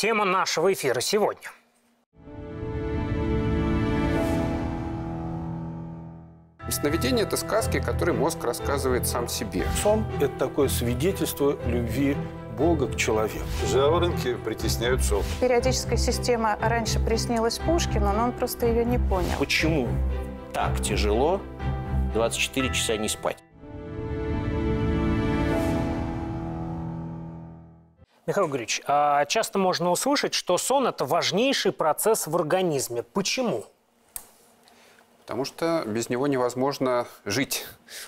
Тема нашего эфира сегодня. Сновидение – это сказки, которые мозг рассказывает сам себе. Сон – это такое свидетельство любви Бога к человеку. Жаворонки притесняют сон. Периодическая система раньше приснилась Пушкину, но он просто ее не понял. Почему так тяжело 24 часа не спать? Михаил Григорьевич, а часто можно услышать, что сон – это важнейший процесс в организме. Почему? Потому что без него невозможно жить.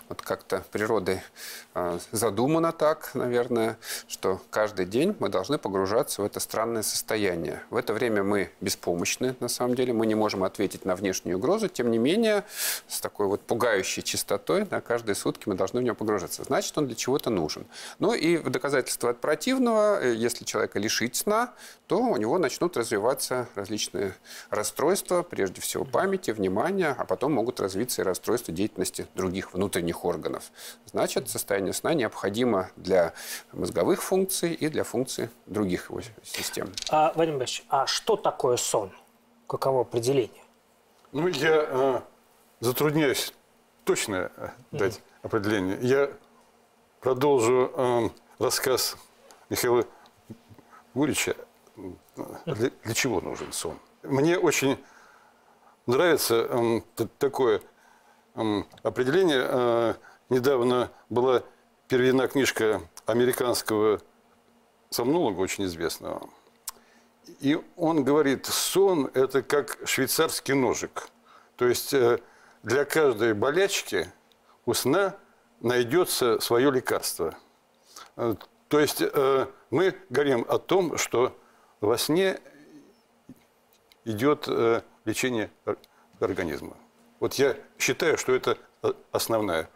Вот как-то природой э, задумано так, наверное, что каждый день мы должны погружаться в это странное состояние. В это время мы беспомощны, на самом деле, мы не можем ответить на внешнюю угрозу, тем не менее, с такой вот пугающей чистотой, на каждые сутки мы должны в него погружаться. Значит, он для чего-то нужен. Ну и в доказательство от противного, э, если человека лишить сна, то у него начнут развиваться различные расстройства, прежде всего памяти, внимания, а потом могут развиться и расстройства деятельности других внутренних органов. Значит, состояние сна необходимо для мозговых функций и для функций других его систем. А, Вадим Борисович, а что такое сон? Каково определение? Ну, я э, затрудняюсь точно э, дать определение. Я продолжу э, рассказ Михаила Гурича. Для, для чего нужен сон? Мне очень нравится э, такое э, определение. Э, недавно была переведена книжка американского сомнолога, очень известного. И он говорит, сон – это как швейцарский ножик. То есть э, для каждой болячки у сна найдется свое лекарство. Э, То есть мы говорим о том, что во сне идет лечение ор- организма. Вот я считаю, что это э, основная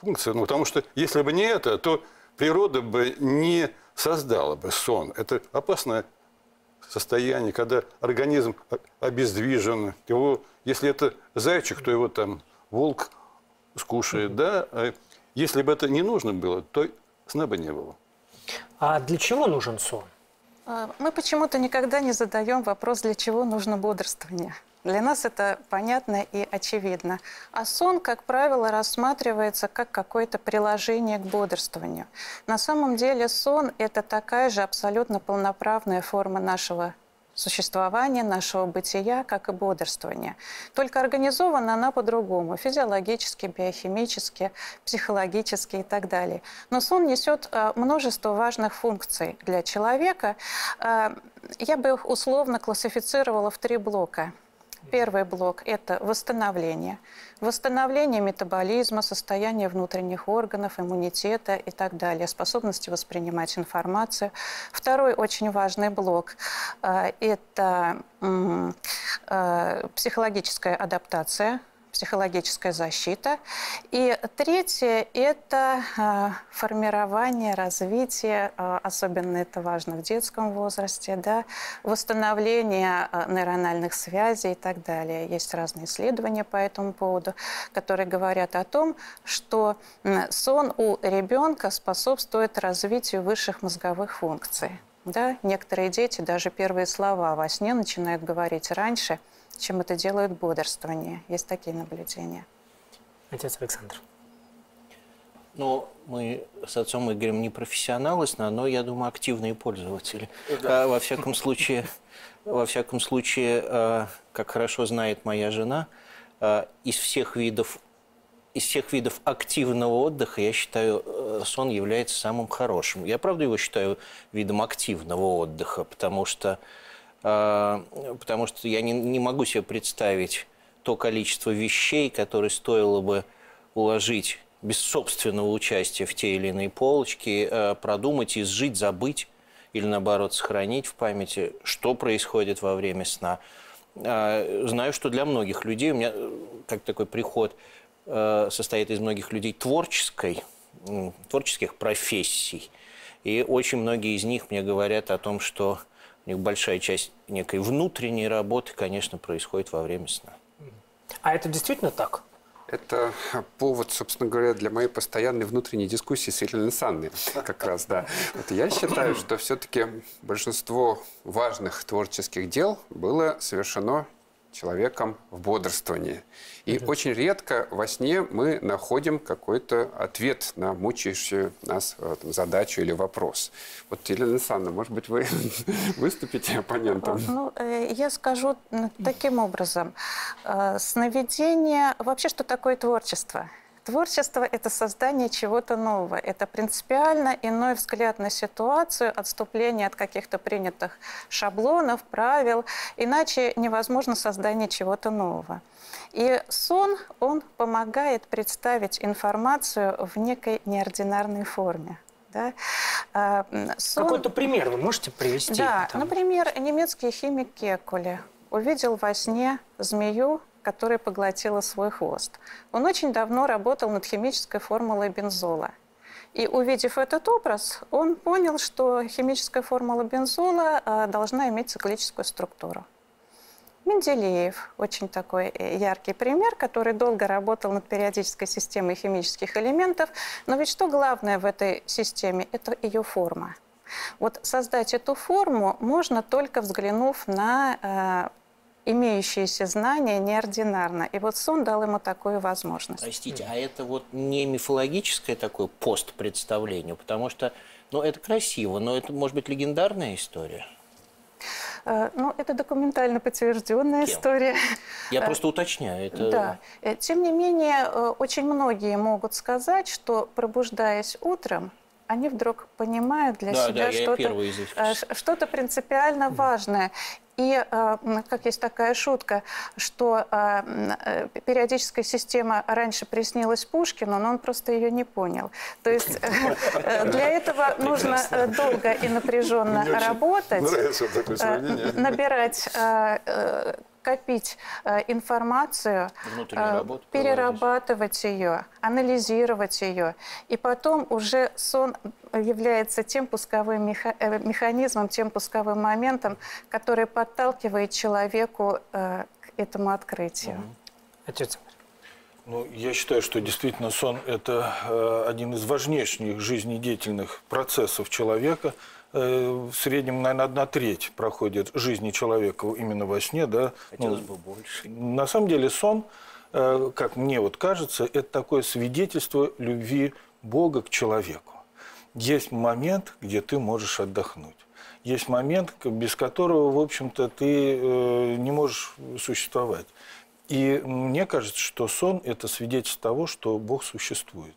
функция. Ну, потому что если бы не это, то природа бы не создала бы сон. Это опасное состояние, когда организм обездвижен. Его, если это зайчик, то его там волк скушает, да? А если бы это не нужно было, то сна бы не было. А для чего нужен сон? А, Мы почему-то никогда не задаем вопрос, для чего нужно бодрствование. Для нас это понятно и очевидно. А сон, как правило, рассматривается как какое-то приложение к бодрствованию. На самом деле сон – это такая же абсолютно полноправная форма нашего существования, нашего бытия, как и бодрствование. Только организована она по-другому, физиологически, биохимически, психологически и так далее. Но сон несет э, множество важных функций для человека. Э, Я бы их условно классифицировала в три блока. Первый блок – это восстановление. Восстановление метаболизма, состояние внутренних органов, иммунитета и так далее, способности воспринимать информацию. Второй очень важный блок э, – это э, психологическая адаптация, психологическая защита. И третье – это э, формирование, развитие, э, особенно это важно в детском возрасте, да, восстановление э, нейрональных связей и так далее. Есть разные исследования по этому поводу, которые говорят о том, что сон у ребенка способствует развитию высших мозговых функций. Да, некоторые дети даже первые слова во сне начинают говорить раньше, чем это делают бодрствование. Есть такие наблюдения. Отец Александр. Ну, мы с отцом Игорем не профессионалы но, я думаю, активные пользователи. А, во всяком случае, во всяком случае, а, как хорошо знает моя жена, а, из всех видов из всех видов активного отдыха, я считаю, э, сон является самым хорошим. Я, правда, его считаю видом активного отдыха, потому что, потому что я не, не могу себе представить то количество вещей, которые стоило бы уложить без собственного участия в те или иные полочки, э, продумать, изжить, забыть или, наоборот, сохранить в памяти, что происходит во время сна. Э, Знаю, что для многих людей, у меня э, как такой приход э, состоит из многих людей творческой, творческих профессий. И очень многие из них мне говорят о том, что у них большая часть некой внутренней работы, конечно, происходит во время сна. А это действительно так? Это повод, собственно говоря, для моей постоянной внутренней дискуссии с Еленой Санной. Как раз, да. Вот я считаю, что все-таки большинство важных творческих дел было совершено человеком в бодрствовании. И угу. очень редко во сне мы находим какой-то ответ на мучающую нас э, там, задачу или вопрос. Вот, Елена Александровна, может быть, вы выступите оппонентом? Ну, э, я скажу таким образом. Э, сновидение... Вообще, что такое творчество? Творчество – это создание чего-то нового. Это принципиально иной взгляд на ситуацию, отступление от каких-то принятых шаблонов, правил. Иначе невозможно создание чего-то нового. И сон, он помогает представить информацию в некой неординарной форме. Да? А, сон... Какой-то пример вы можете привести? Да, там? например, немецкий химик Кекуле увидел во сне змею, которая поглотила свой хвост. Он очень давно работал над химической формулой бензола. И увидев этот образ, он понял, что химическая формула бензола а, должна иметь циклическую структуру. Менделеев, очень такой э, яркий пример, который долго работал над периодической системой химических элементов. Но ведь что главное в этой системе? Это ее форма. Вот создать эту форму можно только взглянув на э, имеющиеся знания неординарно. И вот сон дал ему такую возможность. Простите, а это вот не мифологическое такое постпредставление, потому что, ну, это красиво, но это, может быть, легендарная история? Э, ну, это документально подтвержденная Кем? история. Я э, просто уточняю. Это... Да. Э, тем не менее, очень многие могут сказать, что пробуждаясь утром, они вдруг понимают для да, себя да, что-то, что-то принципиально важное. И как есть такая шутка, что периодическая система раньше приснилась Пушкину, но он просто ее не понял. То есть для этого нужно долго и напряженно работать, набирать копить э, информацию, э, перерабатывать ее, анализировать ее. И потом уже сон является тем пусковым меха э, механизмом, тем пусковым моментом, который подталкивает человеку э, к этому открытию. Угу. Отец ну, я считаю, что действительно сон – это э, один из важнейших жизнедеятельных процессов человека – Э, в среднем, наверное, одна треть проходит жизни человека именно во сне. Да? Хотелось ну, бы больше. На самом деле сон, э, как мне вот кажется, это такое свидетельство любви Бога к человеку. Есть момент, где ты можешь отдохнуть. Есть момент, без которого, в общем-то, ты э, не можешь существовать. И мне кажется, что сон – это свидетельство того, что Бог существует.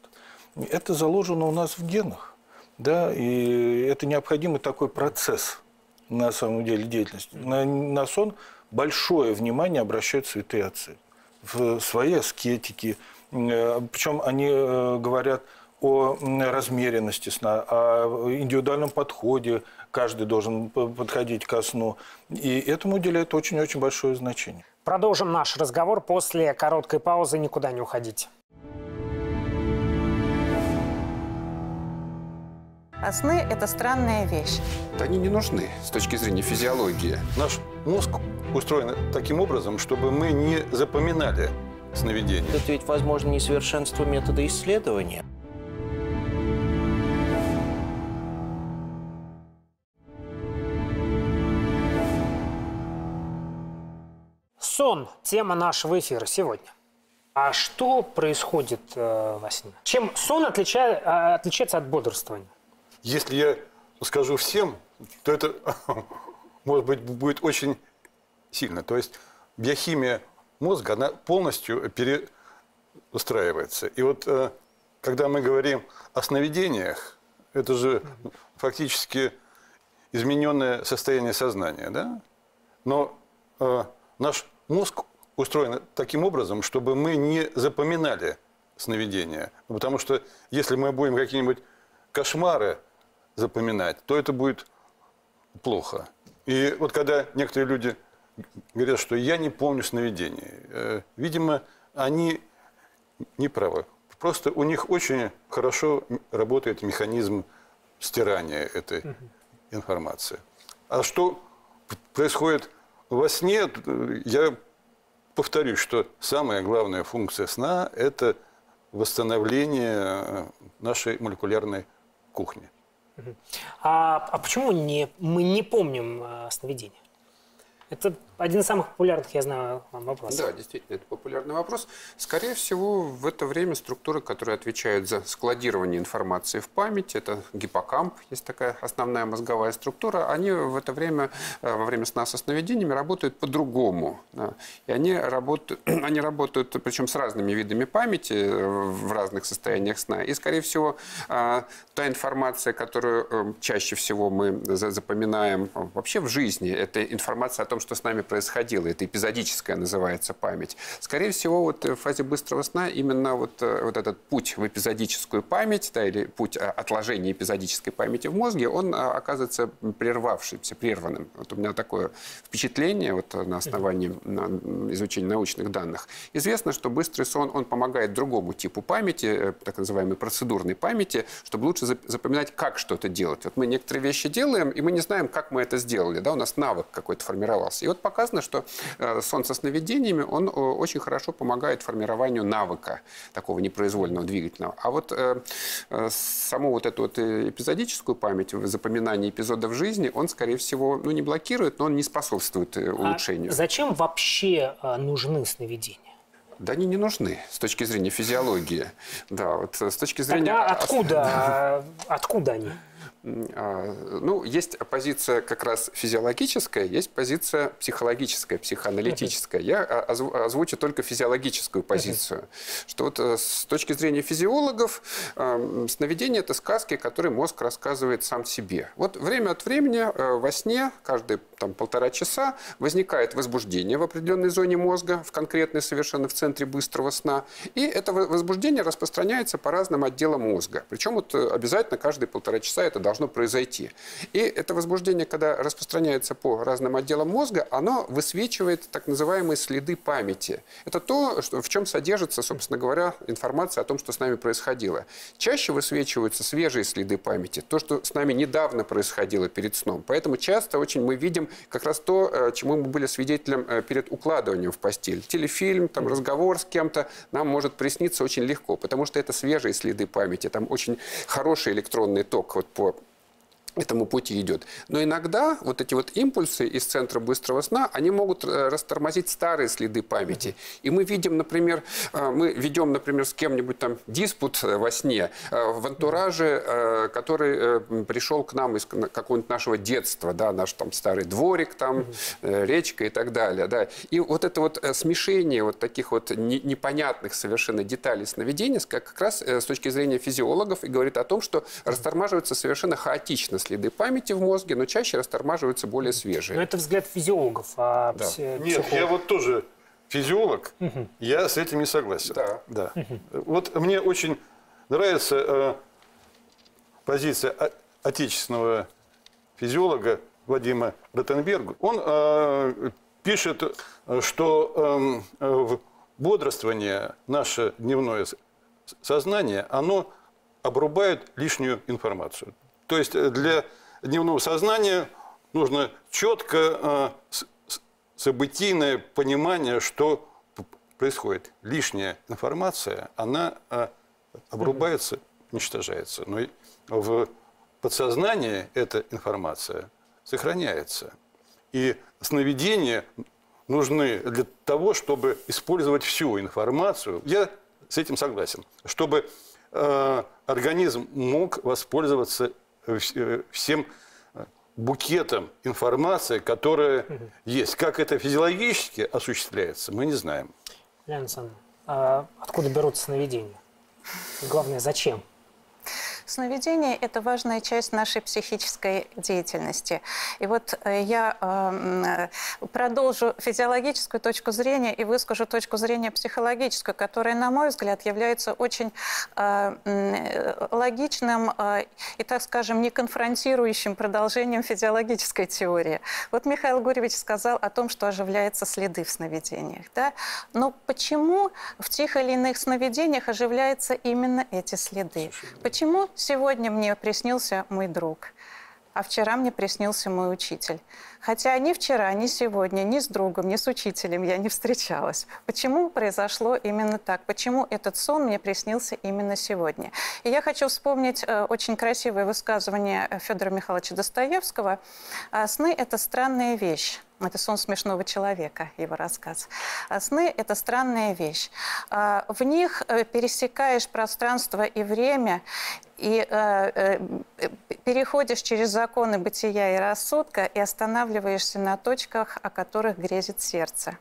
Это заложено у нас в генах. Да, и это необходимый такой процесс на самом деле деятельности. На, на сон большое внимание обращают святые отцы в своей аскетике. Э, Причем они э, говорят о размеренности сна, о индивидуальном подходе, каждый должен подходить ко сну. И этому уделяют очень-очень большое значение. Продолжим наш разговор после короткой паузы. Никуда не уходите. А сны – это странная вещь. Да они не нужны с точки зрения физиологии. Наш мозг устроен таким образом, чтобы мы не запоминали сновидения. Это ведь, возможно, несовершенство метода исследования. Сон – тема нашего эфира сегодня. А что происходит э, во сне? Чем сон отличает, э, отличается от бодрствования? Если я скажу всем, то это, может быть, будет очень сильно. То есть биохимия мозга, она полностью переустраивается. И вот э, когда мы говорим о сновидениях, это же фактически измененное состояние сознания, да? Но э, наш мозг устроен таким образом, чтобы мы не запоминали сновидения. Потому что если мы будем какие-нибудь кошмары запоминать, то это будет плохо. И вот когда некоторые люди говорят, что я не помню сновидений, э, видимо, они не правы. Просто у них очень хорошо работает механизм стирания этой информации. А что происходит во сне, я повторюсь, что самая главная функция сна – это восстановление нашей молекулярной кухни. А, а почему не, мы не помним э, сновидения? Это один из самых популярных, я знаю, вопросов. Да, действительно, это популярный вопрос. Скорее всего, в это время структуры, которые отвечают за складирование информации в памяти, это гиппокамп, есть такая основная мозговая структура, они в это время, э, во время сна со сновидениями работают по-другому. И они работают, они работают, причем с разными видами памяти э, в разных состояниях сна. И, скорее всего, э, та информация, которую чаще всего мы запоминаем вообще в жизни, это информация о том, что с нами происходило. Это эпизодическая называется память. Скорее всего, вот в фазе быстрого сна именно вот, э, вот этот путь в эпизодическую память, да, или путь э, отложения эпизодической памяти в мозге, он э, оказывается прервавшимся, прерванным. Вот у меня такое впечатление вот на основании изучения научных данных. Известно, что быстрый сон, он помогает другому типу памяти, так называемой процедурной памяти, чтобы лучше запоминать, как что-то делать. Вот мы некоторые вещи делаем, и мы не знаем, как мы это сделали. Да? У нас навык какой-то формировался. И вот показано, что э, сон со сновидениями, он э, очень хорошо помогает формированию навыка такого непроизвольного двигательного. А вот э, саму вот эту вот эпизодическую память, запоминание эпизодов жизни, он, скорее всего, ну, не блокирует, но он не способствует улучшению. А зачем вообще нужны сновидения? Да они не нужны с точки зрения физиологии. Да, вот с точки зрения... Тогда откуда, откуда они? А, ну, есть позиция как раз физиологическая, есть позиция психологическая, психоаналитическая. Я озвучу только физиологическую позицию. Что вот э, с точки зрения физиологов сновидение – это сказки, которые мозг рассказывает сам себе. Вот время от времени э, во сне, каждые там, полтора часа, возникает возбуждение в определенной зоне мозга, в конкретной совершенно в центре быстрого сна. И это возбуждение распространяется по разным отделам мозга. Причем вот э, обязательно каждые полтора часа это должно произойти. И это возбуждение, когда распространяется по разным отделам мозга, оно высвечивает так называемые следы памяти. Это то, что, в чем содержится, собственно говоря, информация о том, что с нами происходило. Чаще высвечиваются свежие следы памяти, то, что с нами недавно происходило перед сном. Поэтому часто очень мы видим как раз то, э, чему мы были свидетелем э, перед укладыванием в постель. Телефильм, там, разговор с кем-то нам может присниться очень легко, потому что это свежие следы памяти. Там очень хороший электронный ток вот по этому пути идет. Но иногда вот эти вот импульсы из центра быстрого сна, они могут э, растормозить старые следы памяти. И мы видим, например, э, мы ведем, например, с кем-нибудь там диспут э, во сне, в антураже, который пришел к нам из какого-нибудь нашего детства, да, наш там старый дворик, там, речка и так далее, да. И вот это вот смешение вот таких вот непонятных совершенно деталей сновидения как раз с точки зрения физиологов и говорит о том, что растормаживается совершенно хаотично следы памяти в мозге, но чаще растормаживаются более свежие. Но это взгляд физиологов. А да. пси- Нет, я вот тоже физиолог, угу. я с этим не согласен. Да. Да. Угу. Вот мне очень нравится э, позиция отечественного физиолога Владимира Ротенберга. Он э, пишет, что э, бодрствование, наше дневное сознание, оно обрубает лишнюю информацию. То есть э, для дневного сознания нужно четко э, событийное понимание, что происходит. Лишняя информация, она э, обрубается, уничтожается. Но в подсознании эта информация сохраняется. И сновидения нужны для того, чтобы использовать всю информацию. Я с этим согласен. Чтобы э, организм мог воспользоваться всем э, букетом информации, которая угу. есть. Как это физиологически осуществляется, мы не знаем. Лена Александровна, а откуда берутся сновидения? Главное, зачем? Сновидение – это важная часть нашей психической деятельности. И вот э, я э, продолжу физиологическую точку зрения и выскажу точку зрения психологическую, которая, на мой взгляд, является очень э, логичным и, так скажем, не конфронтирующим продолжением физиологической теории. Вот Михаил Гурьевич сказал о том, что оживляются следы в сновидениях. Да? Но почему в тех или иных сновидениях оживляются именно эти следы? Почему Сегодня мне приснился мой друг. а вчера мне приснился мой учитель. Хотя ни вчера, ни сегодня, ни с другом, ни с учителем я не встречалась. Почему произошло именно так? Почему этот сон мне приснился именно сегодня? И я хочу вспомнить э, очень красивое высказывание Федора Михайловича Достоевского. «А «Сны – это странная вещь». Это сон смешного человека, его рассказ. А сны – это странная вещь. А, в них э, пересекаешь пространство и время, и э, э, переходишь через законы бытия и рассудка и останавливаешься на точках, о которых грезит сердце.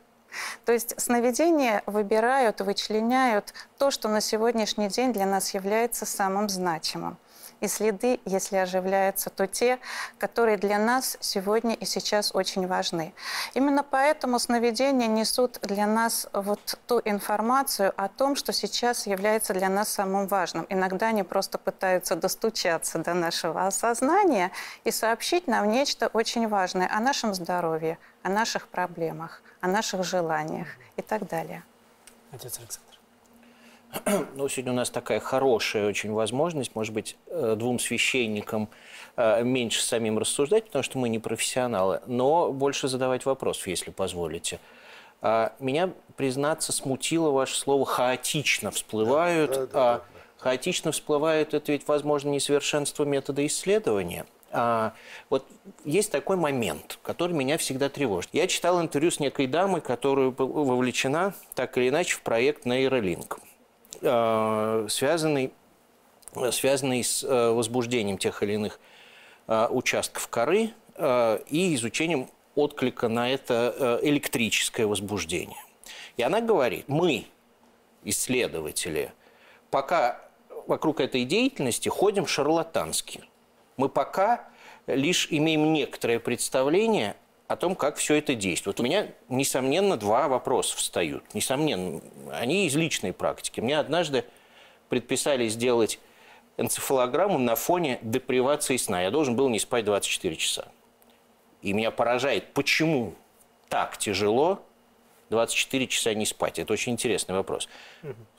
То есть сновидения выбирают, вычленяют то, что на сегодняшний день для нас является самым значимым и следы, если оживляются, то те, которые для нас сегодня и сейчас очень важны. Именно поэтому сновидения несут для нас вот ту информацию о том, что сейчас является для нас самым важным. Иногда они просто пытаются достучаться до нашего осознания и сообщить нам нечто очень важное о нашем здоровье, о наших проблемах, о наших желаниях и так далее. Отец Александр. Ну, сегодня у нас такая хорошая очень возможность, может быть, э, двум священникам э, меньше самим рассуждать, потому что мы не профессионалы, но больше задавать вопросов, если позволите. А, меня, признаться, смутило ваше слово «хаотично всплывают». Да, да, да, да. Хаотично всплывает – это ведь, возможно, несовершенство метода исследования. А, вот есть такой момент, который меня всегда тревожит. Я читал интервью с некой дамой, которая вовлечена так или иначе в проект Нейролинк. Э, связанный, связанный с э, возбуждением тех или иных э, участков коры и изучением отклика на это электрическое возбуждение. И она говорит, мы, исследователи, пока вокруг этой деятельности ходим шарлатански. Мы пока лишь имеем некоторое представление о том, как все это действует. У меня, несомненно, два вопроса встают. Несомненно, они из личной практики. Мне однажды предписали сделать энцефалограмму на фоне депривации сна. Я должен был не спать 24 часа. И меня поражает, почему так тяжело 24 часа не спать? Это очень интересный вопрос.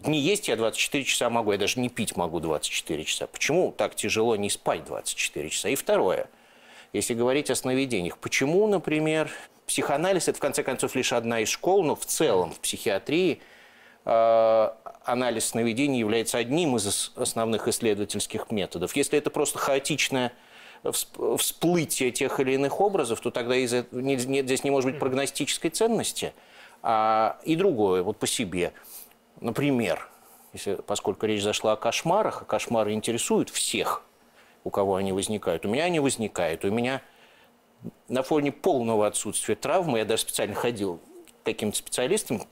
Не есть я 24 часа могу, я даже не пить могу 24 часа. Почему так тяжело не спать 24 часа? И второе – если говорить о сновидениях. Почему, например, психоанализ – это, в конце концов, лишь одна из школ, но в целом в психиатрии э, анализ сновидений является одним из основных исследовательских методов. Если это просто хаотичное всплытие тех или иных образов, то тогда из нет, здесь не может быть прогностической ценности. А, и другое, вот по себе. Например, если, поскольку речь зашла о кошмарах, а кошмары интересуют всех – у кого они возникают. У меня они возникают. У меня на фоне полного отсутствия травмы, я даже специально ходил к каким-то специалистам,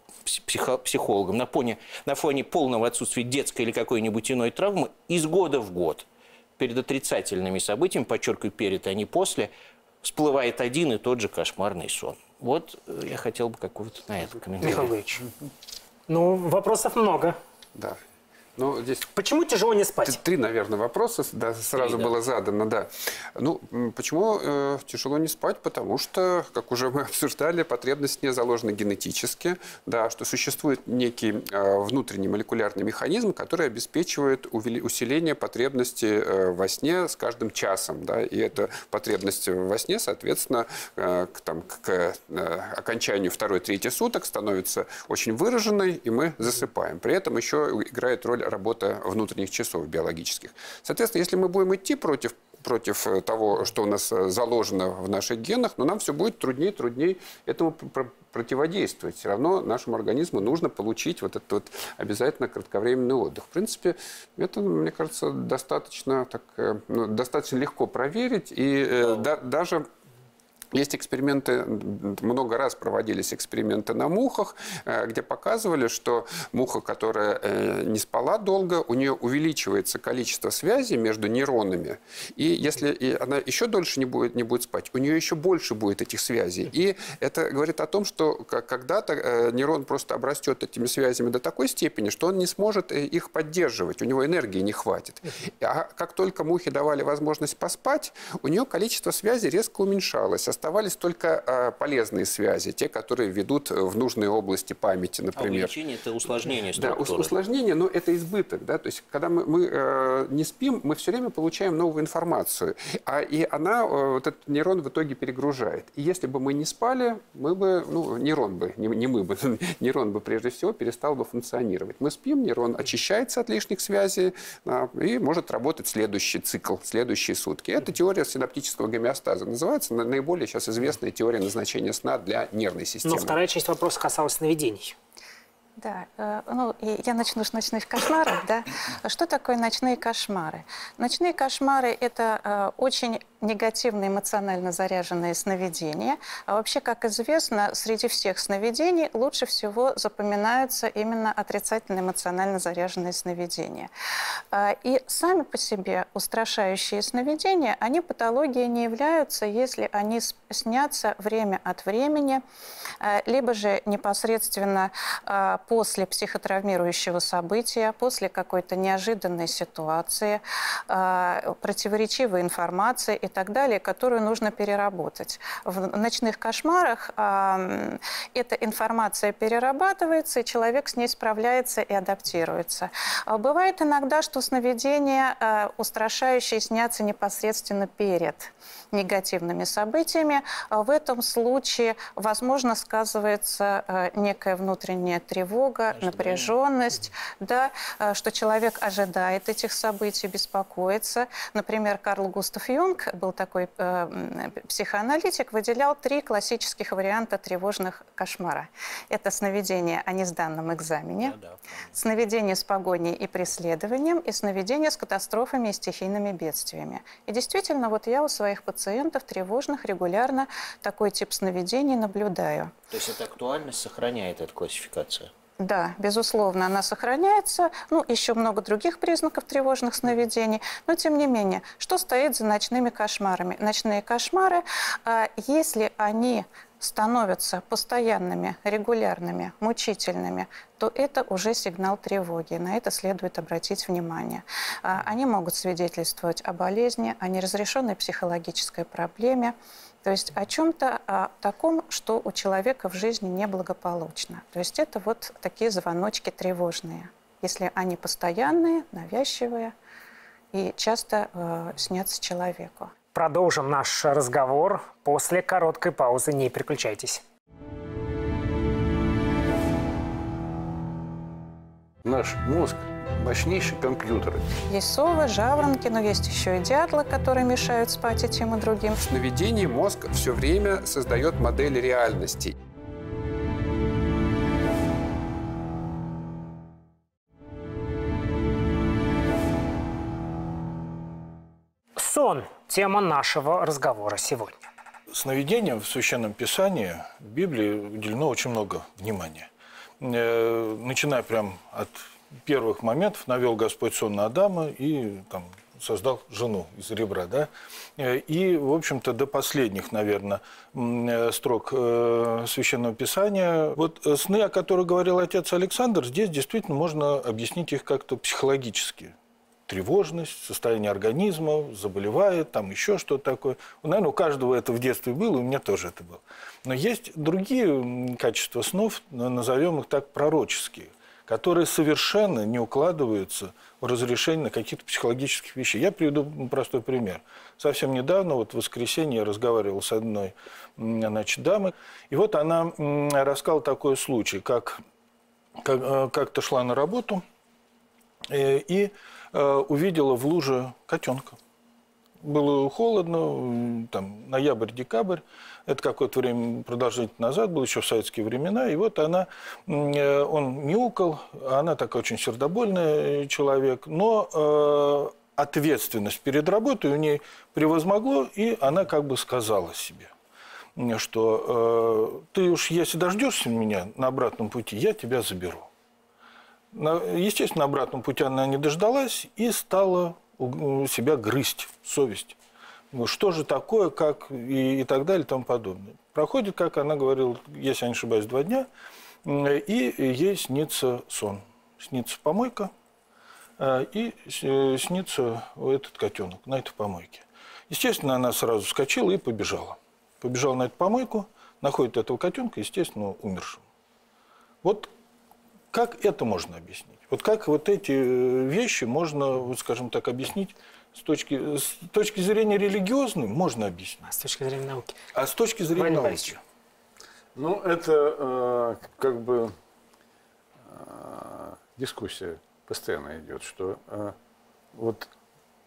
психо, психологам, на фоне, на фоне полного отсутствия детской или какой-нибудь иной травмы из года в год перед отрицательными событиями, подчеркиваю, перед, а не после, всплывает один и тот же кошмарный сон. Вот э, я хотел бы какого-то на это комментарий. Михаил Ильич, ну, вопросов много. Да. Ну, здесь почему тяжело не спать? Три, наверное, вопроса да, сразу Три, было задано, да. Ну, почему э, тяжело не спать? Потому что, как уже мы обсуждали, потребность не заложена генетически, да, что существует некий э, внутренний молекулярный механизм, который обеспечивает усиление потребности э, во сне с каждым часом, да, и эта потребность во сне, соответственно, э, к, там, к э, окончанию второй-третьей суток становится очень выраженной, и мы засыпаем. При этом еще играет роль работа внутренних часов биологических. Соответственно, если мы будем идти против против э, того, что у нас э, заложено в наших генах, но нам все будет труднее и труднее этому противодействовать. Все равно нашему организму нужно получить вот этот вот обязательно кратковременный отдых. В принципе, это, мне кажется, достаточно, так, э, ну, достаточно легко проверить. И э, да, даже есть эксперименты, много раз проводились эксперименты на мухах, э, где показывали, что муха, которая э, не спала долго, у нее увеличивается количество связей между нейронами. И если она еще дольше не будет, не будет спать, у нее еще больше будет этих связей. И это говорит о том, что когда-то э, нейрон просто обрастет этими связями до такой степени, что он не сможет их поддерживать, у него энергии не хватит. А как только мухе давали возможность поспать, у нее количество связей резко уменьшалось оставались только э, полезные связи, те, которые ведут в нужные области памяти, А например. увеличение – это усложнение Да, ус- структуры. усложнение, но это избыток. Да? То есть, когда мы, мы, э, не спим, мы все время получаем новую информацию. А, и она, э, вот этот нейрон в итоге перегружает. И если бы мы не спали, мы бы, ну, нейрон бы, не, не мы бы, нейрон бы прежде всего перестал бы функционировать. Мы спим, нейрон очищается от лишних связей а, и может работать следующий цикл, следующие сутки. Это теория синаптического гомеостаза. Называется на- наиболее сейчас известная теория назначения сна для нервной системы. Но вторая часть вопроса касалась сновидений. Да, э, ну, я начну с ночных кошмаров, да. Что такое ночные кошмары? Ночные кошмары – это э, очень негативно эмоционально заряженные сновидения. А вообще, как известно, среди всех сновидений лучше всего запоминаются именно отрицательно эмоционально заряженные сновидения. А, И сами по себе устрашающие сновидения, они патологией не являются, если они снятся время от времени, э, либо же непосредственно э, после психотравмирующего события, после какой-то неожиданной ситуации, противоречивой информации и так далее, которую нужно переработать. В ночных кошмарах э, эта информация перерабатывается, и человек с ней справляется и адаптируется. А Бывает иногда, что сновидения э, устрашающие снятся непосредственно перед негативными событиями. А В этом случае, возможно, сказывается э, некая внутренняя тревога, напряженность, да, э, что человек ожидает этих событий, беспокоится. Например, Карл Густав Юнг, был такой э, психоаналитик, выделял три классических варианта тревожных кошмара. Это сновидение о несданном экзамене, Да, да. сновидение с погоней и преследованием и сновидение с катастрофами и стихийными бедствиями. И действительно, вот я у своих пациентов тревожных регулярно такой тип сновидений наблюдаю. То есть эта актуальность сохраняет эта классификация? Да, безусловно, она сохраняется. Ну, еще много других признаков тревожных сновидений. Но, тем не менее, что стоит за ночными кошмарами? Ночные кошмары, а, если они становятся постоянными, регулярными, мучительными, то это уже сигнал тревоги. На это следует обратить внимание. А, Они могут свидетельствовать о болезни, о неразрешенной психологической проблеме, то есть о чем-то о таком, что у человека в жизни неблагополучно. То есть это вот такие звоночки тревожные. Если они постоянные, навязчивые и часто э, снятся человеку. Продолжим наш разговор после короткой паузы. Не переключайтесь. Наш мозг – мощнейший компьютер. Есть совы, жаворонки, но есть еще и дятлы, которые мешают спать и тем и другим. В сновидении мозг все время создает модели реальности. Сон – тема нашего разговора сегодня. Сновидениям в Священном Писании, в Библии уделено очень много внимания. Э, Начиная прям от первых моментов, навел Господь сон на Адама и там, создал жену из ребра. Да? И, в общем-то, до последних, наверное, э, строк э, Священного Писания. Вот э, сны, о которых говорил отец Александр, здесь действительно можно объяснить их как-то психологически тревожность, состояние организма, заболевает, там еще что-то такое. Ну, Наверное, у каждого это в детстве было, у меня тоже это было. Но есть другие качества снов, на- назовем их так, пророческие, которые совершенно не укладываются в разрешение каких-то психологических вещей. Я приведу простой пример. Совсем недавно, вот в воскресенье, я разговаривал с одной значит, дамой, и вот она рассказала такой случай, как, э, как-то шла на работу, Э, и э, увидела в луже котенка. Было холодно, там, ноябрь-декабрь, это какое-то время продолжительно назад, было еще в советские времена, и вот она, э, он мяукал, она такая очень сердобольный человек, но э, ответственность перед работой у ней превозмогло, и она как бы сказала себе, что э, ты уж если дождешься меня на обратном пути, я тебя заберу. Естественно, на обратном пути она не дождалась и стала себя грызть совесть. Ну, Что же такое, как и, и так далее и тому подобное. Проходит, как она говорила, если я не ошибаюсь, два дня, и ей снится сон. Снится помойка, э, и э, снится этот котенок на этой помойке. Естественно, она сразу вскочила и побежала. побежал на эту помойку, находит этого котенка, естественно, умершим. Вот как это можно объяснить? Вот как вот эти э, вещи можно, вот, скажем так, объяснить с точки, с точки зрения религиозной можно объяснить. А с точки зрения науки. А с точки зрения Владимир науки? Борисович. Ну, это э, как бы э, дискуссия постоянно идет, что э, вот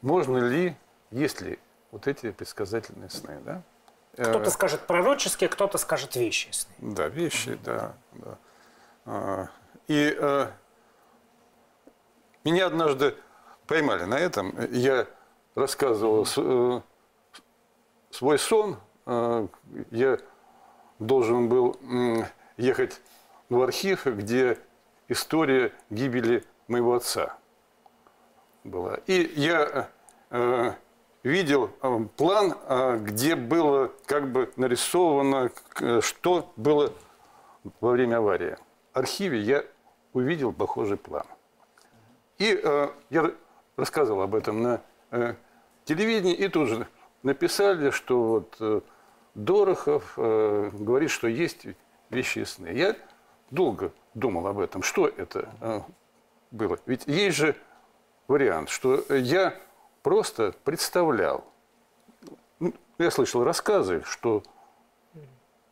можно ли, есть ли вот эти предсказательные сны, да? Э, Кто-то скажет пророческие, кто-то скажет вещи. Да, вещи, да. да. А, И э, меня однажды поймали на этом. Я рассказывал э, свой сон. Э, Я должен был ехать в архив, где история гибели моего отца была. И я э, видел план, где было как бы нарисовано, что было во время аварии. В архиве я увидел похожий план. И э, я рассказывал об этом на э, телевидении, и тут же написали, что вот э, Дорохов э, говорит, что есть вещи сны. Я долго думал об этом, что это э, было. Ведь есть же вариант, что я просто представлял. Ну, Я слышал рассказы, что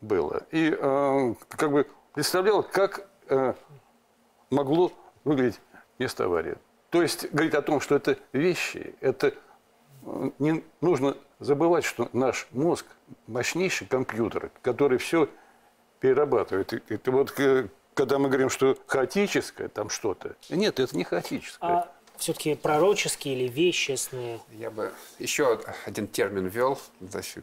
было. И э, как бы представлял, как э, могло выглядеть место аварии. То есть говорить о том, что это вещи, это не нужно забывать, что наш мозг мощнейший компьютер, который все перерабатывает. Это вот э, когда мы говорим, что хаотическое там что-то. Нет, это не хаотическое. А все-таки пророческие или вещественные? Я бы еще один термин ввел,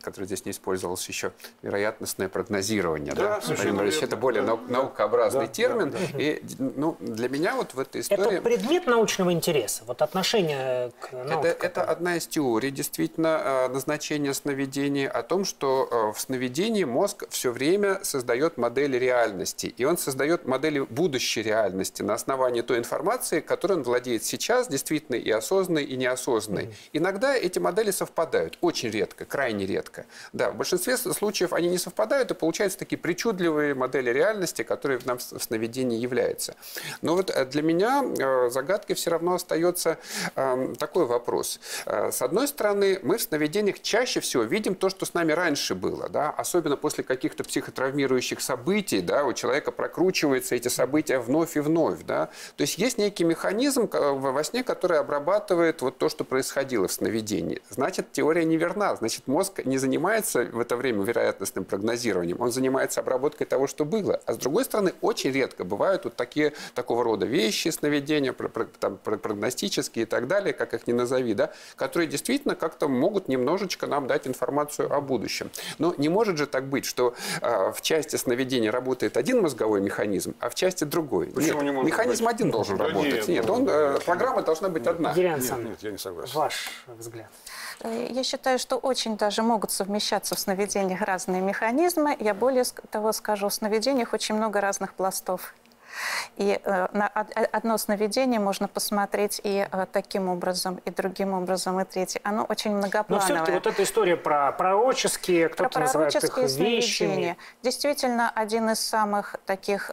который здесь не использовался еще, вероятностное прогнозирование. Да, Да, совершенно верно. это более нау- наукообразный Да, термин. И ну, для меня вот в этой истории... Это предмет научного интереса, вот отношение к Это, науке. это одна из теорий, действительно, э, назначения сновидения о том, что э, в сновидении мозг все время создает модели реальности. И он создает модели будущей реальности на основании той информации, которой он владеет сейчас, действительно и осознанной, и неосознанной. Иногда эти модели совпадают, очень редко, крайне редко. Да, в большинстве случаев они не совпадают, и получаются такие причудливые модели реальности, которые в нам в сновидении являются. Но вот э, для меня э, загадкой все равно остается э, такой вопрос. Э, С одной стороны, мы в сновидениях чаще всего видим то, что с нами раньше было, да, особенно после каких-то психотравмирующих событий, да, у человека прокручиваются эти события вновь и вновь, да. То есть есть некий механизм во сне, который обрабатывает вот то, что происходило в сновидении. Значит, теория неверна, значит, мозг не занимается в это время вероятностным прогнозированием, он занимается обработкой того, что было. А с другой стороны, очень редко бывают вот такие, такого рода вещи, сновидения, про- про- там, про- прогностические и так далее, как их ни назови, да, которые действительно как-то могут немножечко нам дать информацию о будущем. Но не может же так быть, что э, в части сновидения работает один мозговой механизм, а в части другой. Почему Нет, не может механизм быть? один должен Да работать. нет, Нет, ну, он, э, программа должна быть одна. Елена Нет, нет, я не согласен. ваш взгляд. Э, Я считаю, что очень даже могут совмещаться в сновидениях разные механизмы. Я более того скажу, в сновидениях очень много разных пластов. И э, на э, одно сновидение можно посмотреть и э, таким образом, и другим образом, и третье. Оно очень Но многоплановое. все-таки вот эта история про пророческие, Про кто-то называет их вещами. Действительно, один из самых таких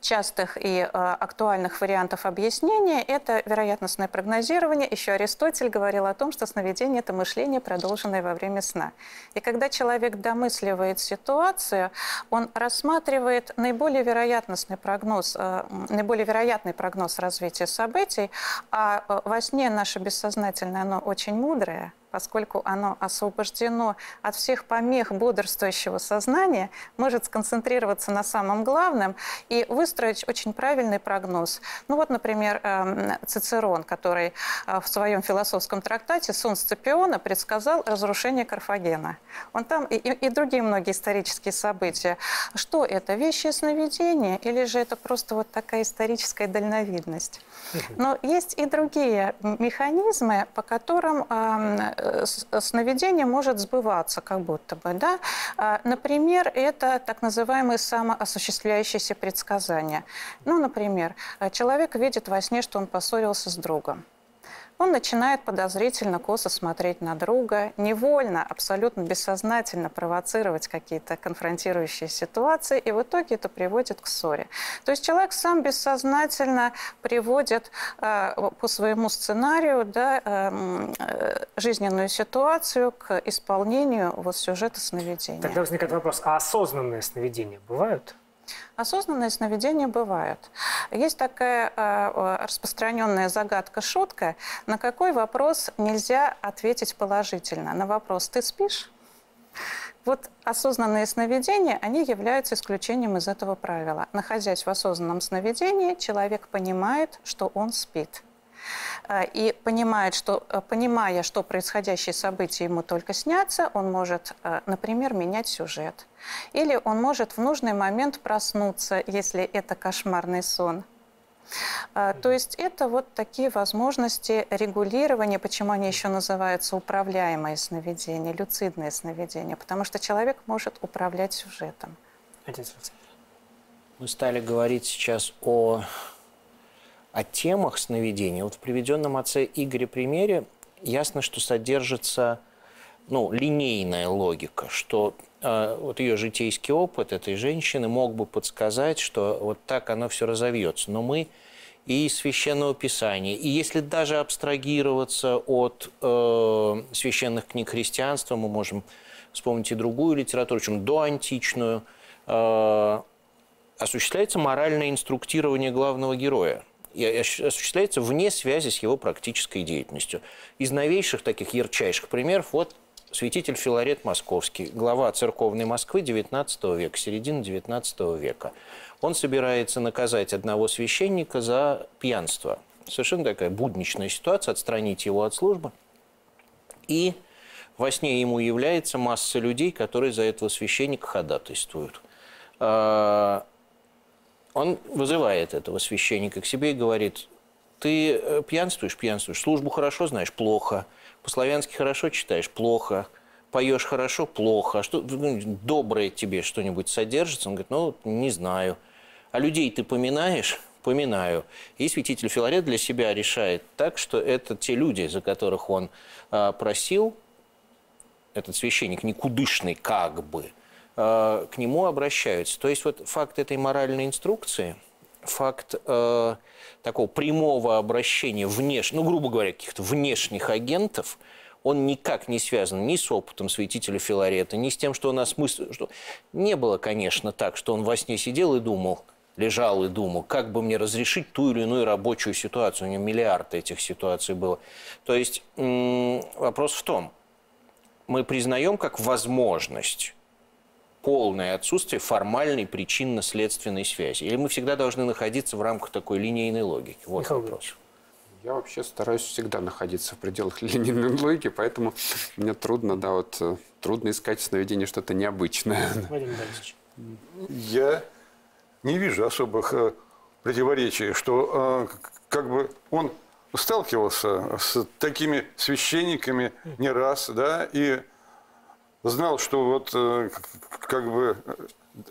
частых и актуальных вариантов объяснения – это вероятностное прогнозирование. Еще Аристотель говорил о том, что сновидение – это мышление, продолженное во время сна. И когда человек домысливает ситуацию, он рассматривает наиболее вероятностный прогноз, э, м, наиболее вероятный прогноз развития событий, а э, во сне наше бессознательное, оно очень мудрое, поскольку оно освобождено от всех помех бодрствующего сознания, может сконцентрироваться на самом главном и выстроить очень правильный прогноз. Ну вот, например, эм, Цицерон, который э, в своем философском трактате «Сон Сципиона» предсказал разрушение Карфагена. Он там и, и- и другие многие исторические события. Что это? Вещи сновидения или же это просто вот такая историческая дальновидность? Но есть и другие механизмы, по которым э, с- сновидение может сбываться, как будто бы. Да? А, Например, это так называемые самоосуществляющиеся предсказания. Ну, например, э, человек видит во сне, что он поссорился с другом. Он начинает подозрительно косо смотреть на друга, невольно, абсолютно бессознательно провоцировать какие-то конфронтирующие ситуации, и в итоге это приводит к ссоре. То есть человек сам бессознательно приводит э, по своему сценарию да, э, э, жизненную ситуацию к исполнению вот сюжета сновидения. Тогда возникает вопрос, а осознанные сновидения бывают? Осознанные сновидения бывают. Есть такая э, распространенная загадка-шутка, на какой вопрос нельзя ответить положительно. На вопрос «ты спишь?» Вот осознанные сновидения, они являются исключением из этого правила. Находясь в осознанном сновидении, человек понимает, что он спит. Э, и понимает, что, э, понимая, что происходящие события ему только снятся, он может, э, например, менять сюжет. Или он может в нужный момент проснуться, если это кошмарный сон. То есть это вот такие возможности регулирования, почему они еще называются управляемые сновидения, люцидные сновидения, потому что человек может управлять сюжетом. Мы стали говорить сейчас о о темах сновидений. Вот в приведенном отце Игоре примере ясно, что содержится ну, линейная логика, что э, вот ее житейский опыт этой женщины мог бы подсказать, что вот так оно все разовьется. Но мы и из священного писания, и если даже абстрагироваться от э, священных книг христианства, мы можем вспомнить и другую литературу, чем доантичную, э, осуществляется моральное инструктирование главного героя осуществляется вне связи с его практической деятельностью. Из новейших таких ярчайших примеров вот святитель Филарет Московский, глава церковной Москвы XIX века, середины XIX века. Он собирается наказать одного священника за пьянство. Совершенно такая будничная ситуация, отстранить его от службы. И во сне ему является масса людей, которые за этого священника ходатайствуют. Он вызывает этого священника к себе и говорит, ты э, пьянствуешь, пьянствуешь, службу хорошо знаешь, плохо, по-славянски хорошо читаешь, плохо, поешь хорошо, плохо, а что ну, доброе тебе что-нибудь содержится? Он говорит, ну, не знаю. А людей ты поминаешь? Поминаю. И святитель Филарет для себя решает так, что это те люди, за которых он а, просил, этот священник никудышный как бы – Э, к нему обращаются. То есть вот факт этой моральной инструкции, факт э, такого прямого обращения внешних, ну, грубо говоря, каких-то внешних агентов, он никак не связан ни с опытом святителя Филарета, ни с тем, что он осмыслил. Что... Не было, конечно, так, что он во сне сидел и думал, лежал и думал, как бы мне разрешить ту или иную рабочую ситуацию. У него миллиард этих ситуаций было. То есть вопрос в том, мы признаем как возможность полное отсутствие формальной причинно-следственной связи? Или мы всегда должны находиться в рамках такой линейной логики? Вот Михаил вопрос. Я вообще стараюсь всегда находиться в пределах линейной логики, поэтому мне трудно, да, вот э, трудно искать в сновидении что-то необычное. Я не вижу особых э, противоречий, что э, как бы он сталкивался с такими священниками не раз, да, и знал, что вот э, как бы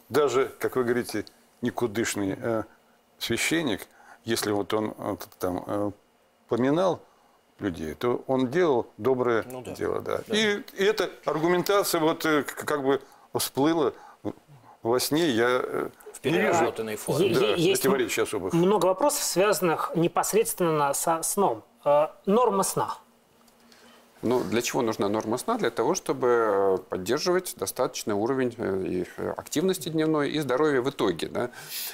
даже, как вы говорите, никудышный э, священник, если вот он там э, поминал людей, то он делал доброе ну, да. дело, да. да. И, и эта аргументация вот как бы всплыла во сне, я не вижу форме. Да, есть противоречий особых. Много вопросов, связанных непосредственно со сном. Норма сна. Ну, для чего нужна норма сна? Для того, чтобы э, поддерживать достаточный уровень э, и э, активности дневной и здоровья в итоге. Да?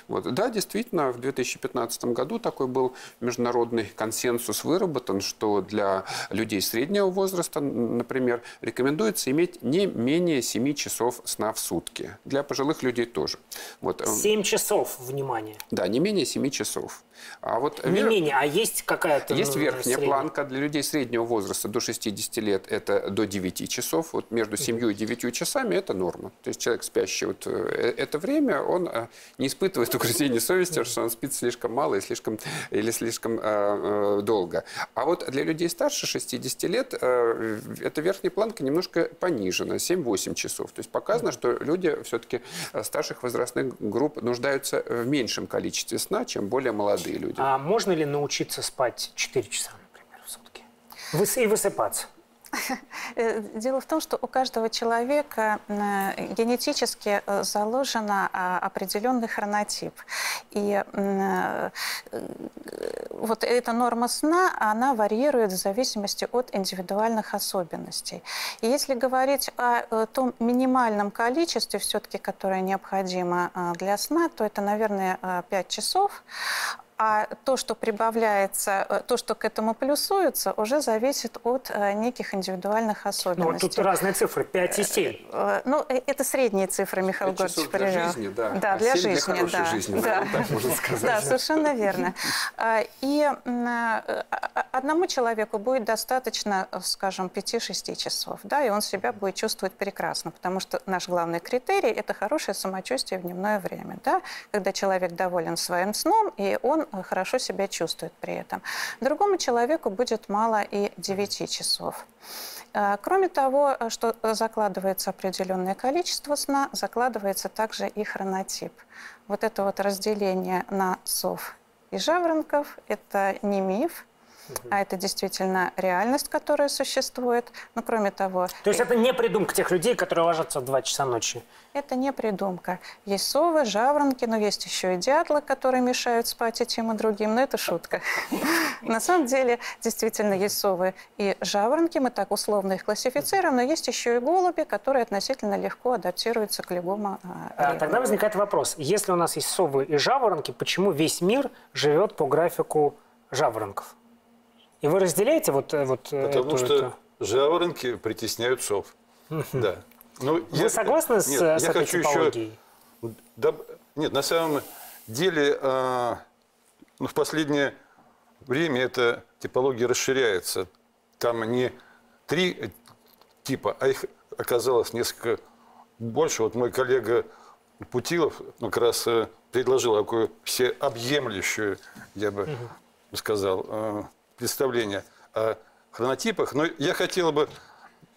Вот. да, действительно, в 2015 году такой был международный консенсус выработан, что для людей среднего возраста, например, рекомендуется иметь не менее 7 часов сна в сутки. Для пожилых людей тоже. Вот. 7 часов, внимание. Да, не менее 7 часов. А вот не вер... менее, а есть какая-то... Есть верхняя средняя? планка для людей среднего возраста до 60 лет, это до 9 часов. Вот между 7 и 9 часами это норма. То есть человек, спящий вот э, это время, он э, не испытывает угрызений совести, что он спит слишком мало и слишком, или слишком э, долго. А вот для людей старше 60 лет эта верхняя планка немножко понижена, 7-8 часов. То есть показано, что люди все-таки старших возрастных групп нуждаются в меньшем количестве сна, чем более молодые люди. А можно ли научиться спать 4 часа, например, в сутки? Выс- И высыпаться. Э, Дело в том, что у каждого человека э, генетически э, заложен а, определенный хронотип. И вот эта норма сна, она варьирует в зависимости от индивидуальных особенностей. И если говорить о том минимальном количестве, все-таки, которое необходимо для сна, то это, наверное, 5 часов. А то, что прибавляется, э, то, что к этому плюсуется, уже зависит от э, неких индивидуальных Ну, особенностей. вот тут разные цифры. 5 и 7. Э, Ну, это средние цифры, Михаил Георгиевич часов для жизни, да, Да, а для для жизни, хорошей да. жизни, да. так можно сказать. Да, совершенно верно. А, И а- одному человеку будет достаточно, скажем, 5-6 часов, да, и он себя будет чувствовать прекрасно, потому что наш главный критерий – это хорошее самочувствие в дневное время, да, когда человек доволен своим сном, и он хорошо себя чувствует при этом. Другому человеку будет мало и 9 часов. Э, Кроме того, э, что закладывается определенное количество сна, закладывается также и хронотип. Вот это вот разделение на сов и жаворонков – это не миф, а это действительно реальность, которая существует. Но кроме того, То есть это не придумка тех людей, которые ложатся в 2 часа ночи. это не придумка. Есть совы, жаворонки, но есть еще и дятлы, которые мешают спать и тем и другим. Но это шутка. На самом деле, действительно, есть совы и жаворонки, мы так условно их классифицируем, но есть еще и голуби, которые относительно легко адаптируются к любому а, А. Тогда возникает вопрос. Если у нас есть совы и жаворонки, почему весь мир живет по графику жаворонков? И вы разделяете вот, э, вот э, Потому эту- что эту- жаворонки притесняют сов. Да. Ну, Вы согласны с, Нет, с я этой хочу еще типологией? Доб- Нет, на самом деле, а, ну, в последнее время эта типология расширяется. Там не три типа, а их оказалось несколько больше. Вот мой коллега Путилов как раз э, предложил такую всеобъемлющую, я бы сказал, э, представление о хронотипах. Но я хотел бы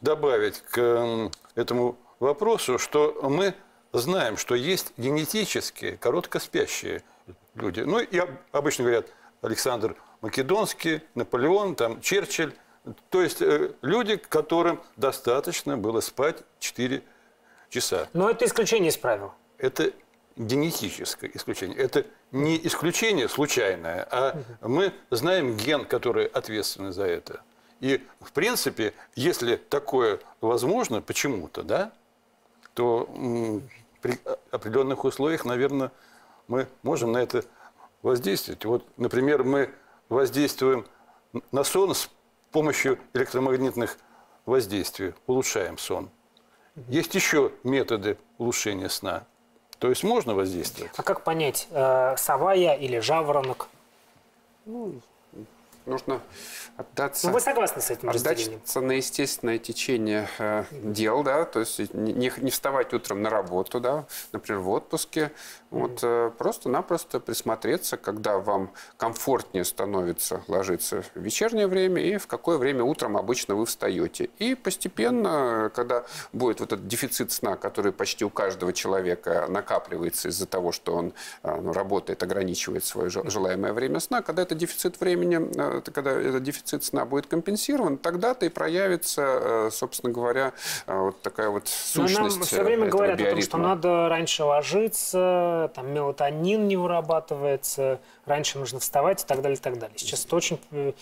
добавить к этому вопросу, что мы знаем, что есть генетически короткоспящие люди. Ну, и об- обычно говорят Александр Македонский, Наполеон, там, Черчилль. То есть э, люди, которым достаточно было спать 4 часа. Но это исключение из правил. Это генетическое исключение. Это не исключение случайное, а мы знаем ген, который ответственен за это. И, в принципе, если такое возможно почему-то, да, то при определенных условиях, наверное, мы можем на это воздействовать. Вот, например, мы воздействуем на сон с помощью электромагнитных воздействий, улучшаем сон. Есть еще методы улучшения сна. То есть можно воздействовать. А как понять, э, сова я или жаворонок? Нужно отдаться... Ну, вы согласны с этим разделением? Отдаться на естественное течение э, дел, да, то есть не- не вставать утром на работу, да, например, в отпуске, вот э, просто-напросто присмотреться, когда вам комфортнее становится ложиться в вечернее время и в какое время утром обычно вы встаете. И постепенно, когда будет вот этот дефицит сна, который почти у каждого человека накапливается из-за того, что он э, ну, работает, ограничивает свое жел- желаемое время сна, когда этот дефицит времени, э, когда этот дефицит сна будет компенсирован, тогда-то и проявится, э, собственно говоря, э, вот такая вот Но нам сущность все время говорят о том, что биоритма. надо раньше ложиться, там мелатонин не вырабатывается, раньше нужно вставать и так далее, и так далее. Сейчас это очень э,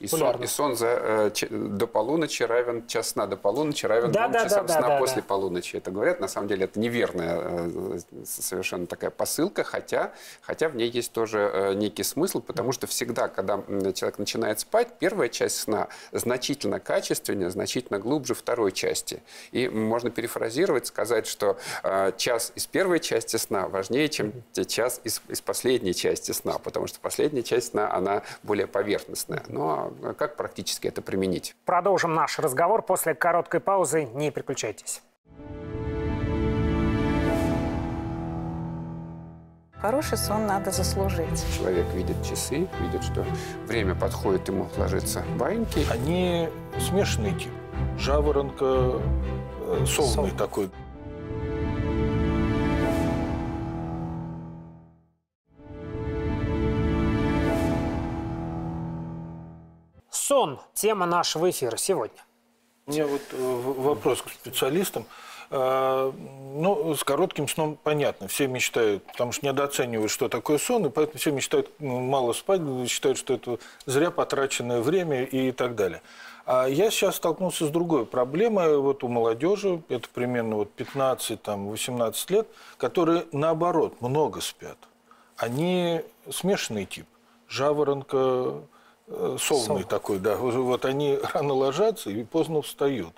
И сон, и сон за, э, ч- до полуночи равен час сна до полуночи равен Да, двум да, часам да, сна да, после да. полуночи. Это говорят, на самом деле это неверная э, совершенно такая посылка, хотя, хотя в ней есть тоже э, некий смысл, потому что всегда, когда человек начинает спать, первая часть сна значительно качественнее, значительно глубже второй части. И можно перефразировать, сказать, что э, час из первой части сна важнее, чем час из, из последней части сна, потому что последняя часть сна, она более поверхностная. Но как практически это применить? Продолжим наш разговор после короткой паузы. Не переключайтесь. Хороший сон надо заслужить. Человек видит часы, видит, что время подходит ему ложиться баиньки. Они смешанный тип. Жаворонка, э, совный Сов. такой. Сон тема нашего эфира сегодня. У меня вот э, вопрос к специалистам. А, ну, с коротким сном понятно, все мечтают, потому что недооценивают, что такое сон, и поэтому все мечтают мало спать, считают, что это зря потраченное время и так далее. А я сейчас столкнулся с другой проблемой. Вот у молодежи, это примерно вот 15-18 лет, которые наоборот много спят. Они смешанный тип. Жаворонка, э, совный Сов. такой, да. Вот они рано ложатся и поздно встают.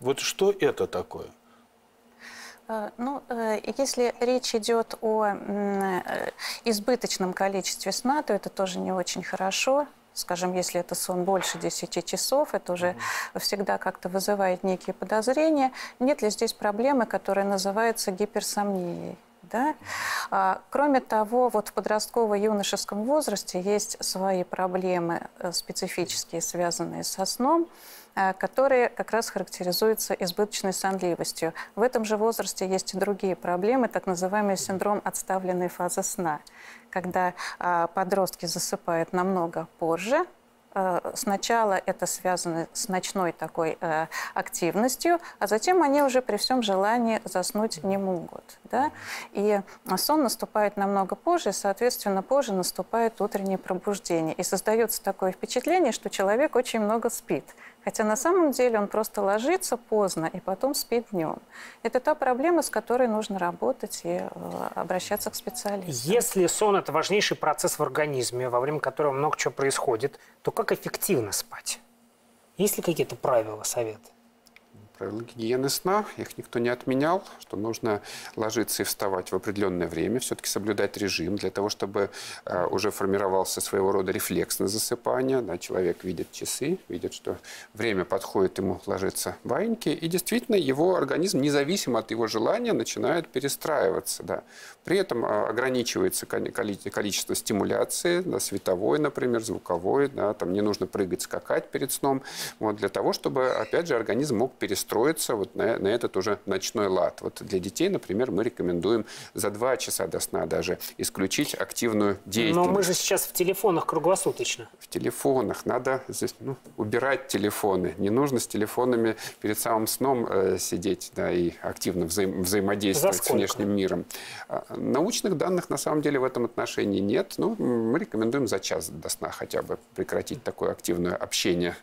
Вот что это такое? Э, ну, э, если речь идет о избыточном количестве сна, то это тоже не очень хорошо. Скажем, если это сон больше 10 часов, это уже mm-hmm. всегда как-то вызывает некие подозрения. Нет ли здесь проблемы, которая называется гиперсомнией? Да? А, кроме того, вот в подростково-юношеском возрасте есть свои проблемы э, специфические, связанные со сном. Э, которые как раз характеризуются избыточной сонливостью. В этом же возрасте есть и другие проблемы, так называемый синдром отставленной фазы сна, когда э, подростки засыпают намного позже, сначала это связано с ночной такой э, активностью, а затем они уже при всем желании заснуть не могут. Да? И сон наступает намного позже, соответственно, позже наступает утреннее пробуждение. И создается такое впечатление, что человек очень много спит. Хотя на самом деле он просто ложится поздно и потом спит днем. Это та проблема, с которой нужно работать и э, обращаться к специалисту. Если сон – это важнейший процесс в организме, во время которого много чего происходит, то как эффективно спать? Есть ли какие-то правила, советы? Правила гигиены сна, их никто не отменял, что нужно ложиться и вставать в определенное время, все-таки соблюдать режим для того, чтобы э, уже формировался своего рода рефлекс на засыпание. Да, человек видит часы, видит, что время подходит ему ложиться баиньки, и действительно его организм, независимо от его желания, начинает перестраиваться. Да. При этом э, ограничивается количество стимуляции, да, световой, например, звуковой, да, там не нужно прыгать, скакать перед сном, вот, для того, чтобы, опять же, организм мог перестроиться настроиться вот на, на этот уже ночной лад. Вот для детей, например, мы рекомендуем за два часа до сна даже исключить активную деятельность. Но мы же сейчас в телефонах круглосуточно. В телефонах. Надо здесь, ну, убирать телефоны. Не нужно с телефонами перед самым сном э, сидеть да, и активно взаим, взаимодействовать с внешним миром. А, научных данных на самом деле в этом отношении нет. Ну, мы рекомендуем за час до сна хотя бы прекратить такое активное общение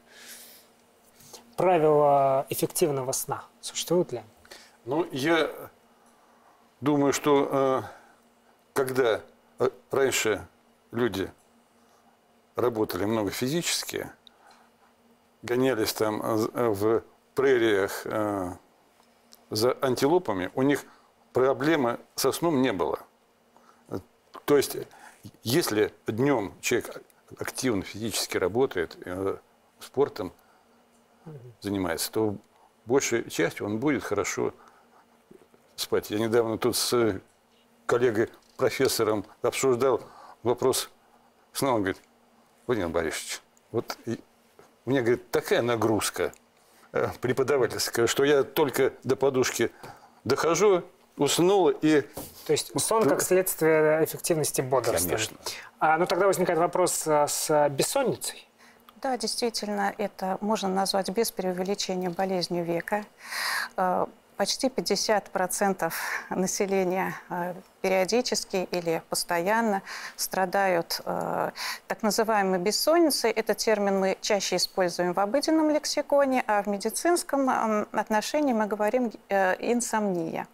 правила эффективного сна существуют ли? Ну, я думаю, что э, когда э, раньше люди работали много физически, гонялись там э, в прериях за антилопами, у них проблемы со сном не было. То есть, если днем человек активно физически работает, спортом занимается, то большей частью он будет хорошо спать. Я недавно тут с коллегой, профессором обсуждал вопрос сна. Он говорит, Владимир Борисович, вот у меня, говорит, такая нагрузка э, преподавательская, что я только до подушки дохожу, уснул и... То есть сон как следствие эффективности бодрствования. Конечно. А, ну тогда возникает вопрос а, с бессонницей. Да, действительно, это можно назвать без преувеличения болезнью века. Э, почти 50% населения э, периодически или постоянно страдают э, так называемой бессонницей. Этот термин мы чаще используем в обыденном лексиконе, а в медицинском отношении мы говорим инсомния.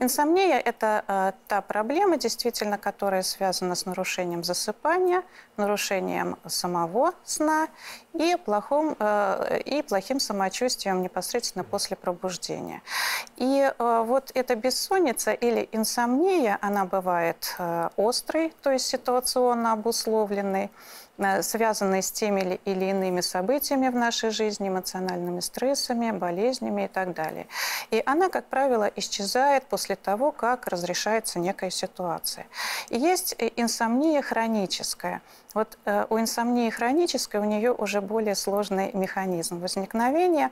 Инсомния – это э, та проблема, действительно, которая связана с нарушением засыпания, нарушением самого сна и, плохом, э, и плохим самочувствием непосредственно после пробуждения. И э, вот эта бессонница или инсомния, она бывает э, острой, то есть ситуационно обусловленной, Э, связанные с теми или иными событиями в нашей жизни, эмоциональными стрессами, болезнями и так далее. И она, как правило, исчезает после того, как разрешается некая ситуация. И есть инсомния хроническая. Вот э, у инсомнии хронической у нее уже более сложный механизм возникновения.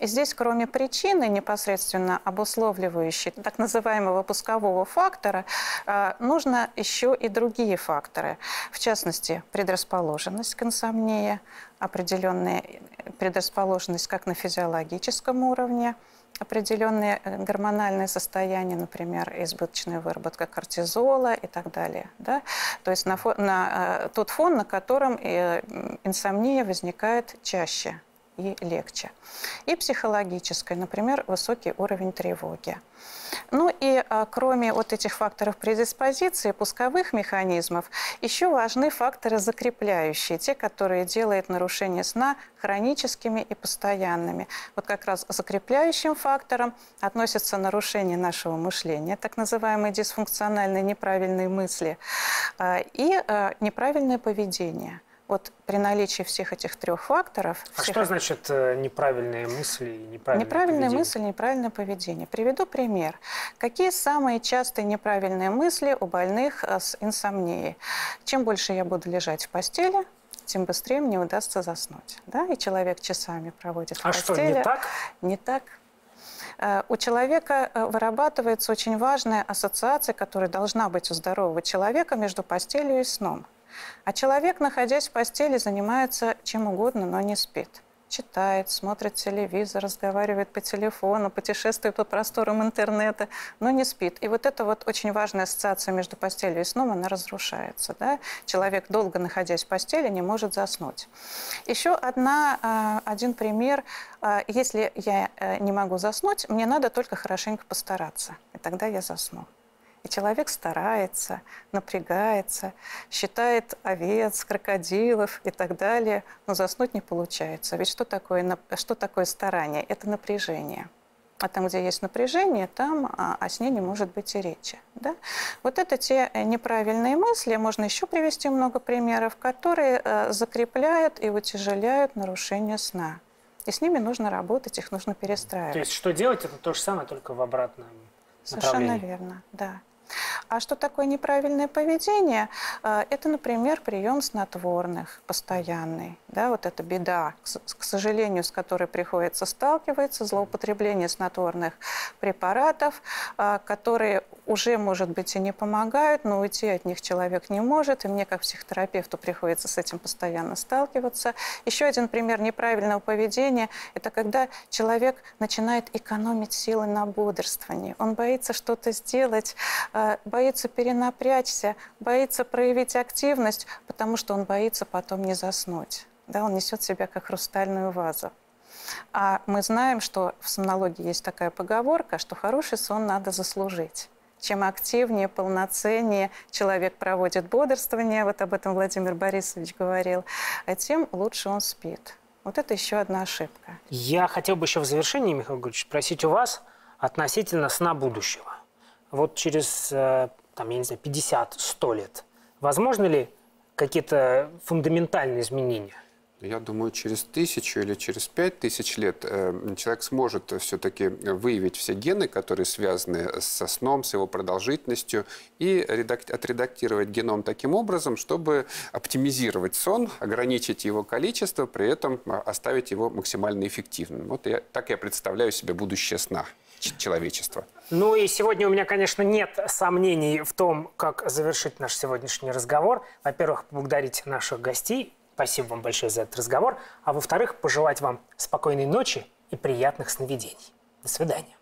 И здесь, кроме причины, непосредственно обусловливающей так называемого пускового фактора, э, нужно еще и другие факторы, в частности, предрасположенность к инсомнии, определенная предрасположенность как на физиологическом уровне, определенные э, гормональные состояния, например, избыточная выработка кортизола и так далее. Да? То есть на, фон, на э, тот фон, на котором э, инсомния возникает чаще и легче. И психологическое, например, высокий уровень тревоги. Ну и а, кроме вот этих факторов предиспозиции, пусковых механизмов, еще важны факторы закрепляющие, те, которые делают нарушение сна хроническими и постоянными. Вот как раз закрепляющим фактором относятся нарушение нашего мышления, так называемые дисфункциональные неправильные мысли, а, и а, неправильное поведение – вот при наличии всех этих трех факторов... А всех... что значит э, неправильные мысли и неправильное поведение? мысль, неправильное поведение. Приведу пример. Какие самые частые неправильные мысли у больных э, с инсомнией? Чем больше я буду лежать в постели, тем быстрее мне удастся заснуть. Да? И человек часами проводит в а постели. А что, не так? Не так. Э, у человека вырабатывается очень важная ассоциация, которая должна быть у здорового человека между постелью и сном – а человек, находясь в постели, занимается чем угодно, но не спит. Читает, смотрит телевизор, разговаривает по телефону, путешествует по просторам интернета, но не спит. И вот эта вот очень важная ассоциация между постелью и сном, она разрушается. Да? Человек, долго находясь в постели, не может заснуть. Еще одна, а, один пример. А, если я э, не могу заснуть, мне надо только хорошенько постараться, и тогда я засну. И человек старается, напрягается, считает овец, крокодилов и так далее, но заснуть не получается. Ведь что такое, что такое старание? Это напряжение. А там, где есть напряжение, там о сне не может быть и речи. Да? Вот это те э, неправильные мысли, можно еще привести много примеров, которые э, закрепляют и утяжеляют нарушение сна. И с ними нужно работать, их нужно перестраивать. То есть что делать, это то же самое, только в обратном Совершенно верно, да. А что такое неправильное поведение? Э, это, например, прием снотворных постоянный. Да, вот это беда, к сожалению, с которой приходится сталкиваться, злоупотребление снотворных препаратов, э, которые уже, может быть, и не помогают, но уйти от них человек не может. И мне, как психотерапевту, приходится с этим постоянно сталкиваться. Еще один пример неправильного поведения – это когда человек начинает экономить силы на бодрствовании. Он боится что-то сделать, э, боится перенапрячься, боится проявить активность, потому что он боится потом не заснуть. Да, он несет себя как хрустальную вазу. А мы знаем, что в сомнологии есть такая поговорка, что хороший сон надо заслужить. Чем активнее, полноценнее человек проводит бодрствование, вот об этом Владимир Борисович говорил, а тем лучше он спит. Вот это еще одна ошибка. Я хотел бы еще в завершении, Михаил Григорьевич, спросить у вас относительно сна будущего вот через, э, там, я не знаю, 50-100 лет, возможно ли какие-то фундаментальные изменения? Я думаю, через тысячу или через пять тысяч лет э, человек сможет все-таки выявить все гены, которые связаны со сном, с его продолжительностью, и отредактировать геном таким образом, чтобы оптимизировать сон, ограничить его количество, при этом а, оставить его максимально эффективным. Вот я, так я представляю себе будущее сна человечества. Ну и сегодня у меня, конечно, нет сомнений в том, как завершить наш сегодняшний разговор. Во-первых, поблагодарить наших гостей. Спасибо вам большое за этот разговор. А во-вторых, пожелать вам спокойной ночи и приятных сновидений. До свидания.